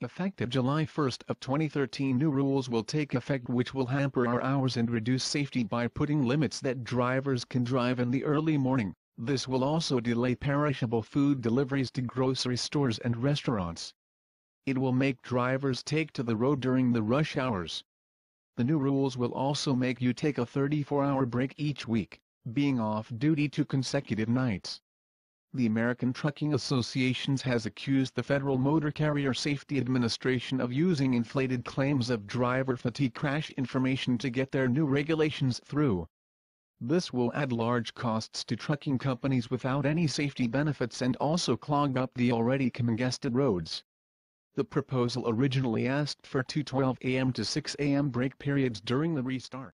Effective July 1 of 2013 new rules will take effect which will hamper our hours and reduce safety by putting limits that drivers can drive in the early morning. This will also delay perishable food deliveries to grocery stores and restaurants. It will make drivers take to the road during the rush hours. The new rules will also make you take a 34-hour break each week, being off duty two consecutive nights. The American Trucking Associations has accused the Federal Motor Carrier Safety Administration of using inflated claims of driver fatigue crash information to get their new regulations through. This will add large costs to trucking companies without any safety benefits and also clog up the already congested roads. The proposal originally asked for two 12 a.m. to 6 a.m. break periods during the restart.